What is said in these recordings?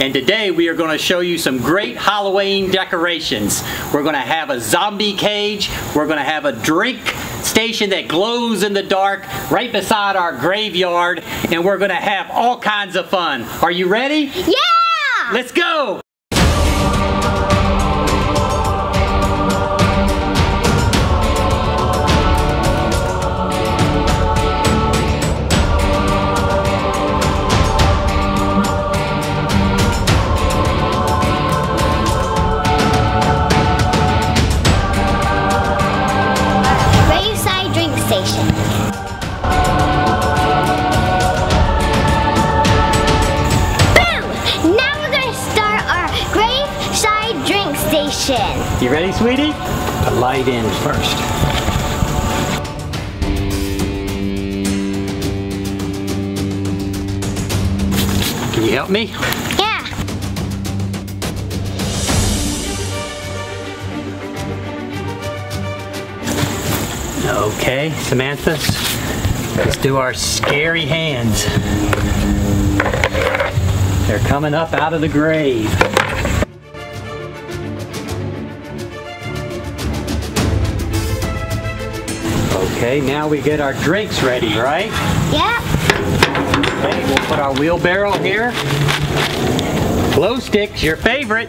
and today we are going to show you some great Halloween decorations. We're going to have a zombie cage, we're going to have a drink station that glows in the dark right beside our graveyard, and we're going to have all kinds of fun. Are you ready? Yeah! Let's go! You ready, sweetie? The light in first. Can you help me? Yeah. Okay, Samantha, let's do our scary hands. They're coming up out of the grave. Okay, now we get our drinks ready, right? Yep. Okay, we'll put our wheelbarrow here. Glow sticks, your favorite.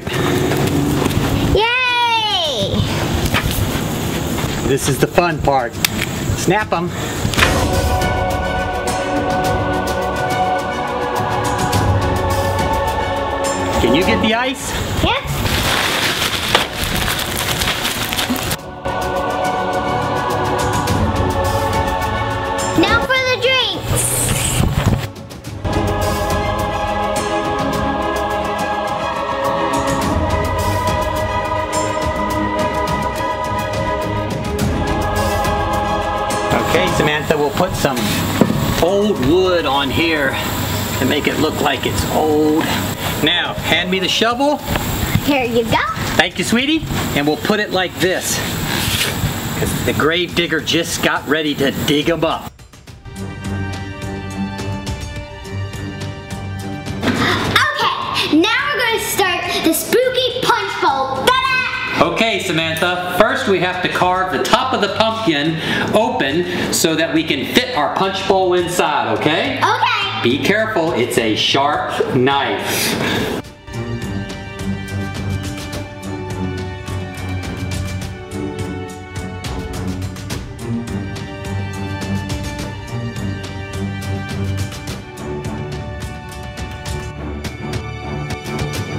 Yay! This is the fun part. Snap them. Can you get the ice? Yep. Okay, Samantha, we'll put some old wood on here to make it look like it's old. Now, hand me the shovel. Here you go. Thank you, sweetie. And we'll put it like this. Because the grave digger just got ready to dig them up. Okay, now we're gonna start the spooky punch bowl. Ta-da! Okay, Samantha, first we have to carve the top of the pumpkin open so that we can fit our punch bowl inside, okay? Okay. Be careful, it's a sharp knife.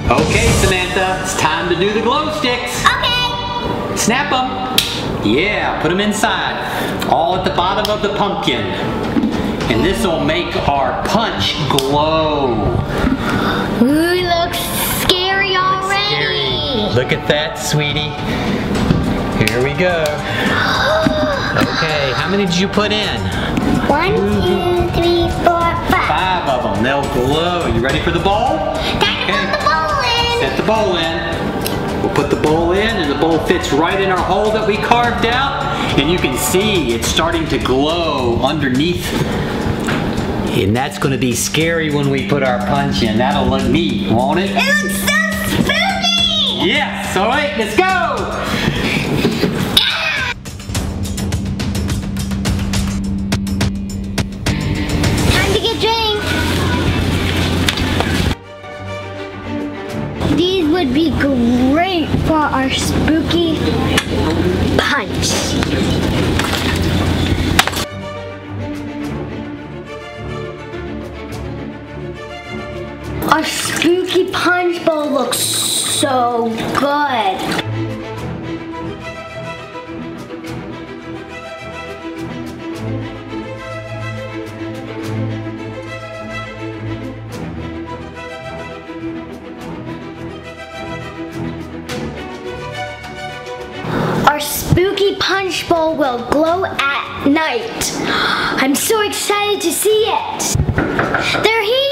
Okay, Samantha, it's time to do the glow sticks. Okay. Snap them. Yeah, put them inside. All at the bottom of the pumpkin. And this will make our punch glow. Ooh, looks scary already. Look at that, sweetie. Here we go. Okay, how many did you put in? One, two, three, four, five. Five of them. They'll glow. You ready for the bowl? Time to put the bowl in. Set the bowl in. We'll put the bowl in and the bowl fits right in our hole that we carved out. And you can see it's starting to glow underneath. And that's gonna be scary when we put our punch in. That'll look neat, won't it? It looks so spooky. Yes, all right, let's go. Would be great for our spooky punch. Our spooky punch bowl looks so good. Spooky punch bowl will glow at night. I'm so excited to see it. They're here!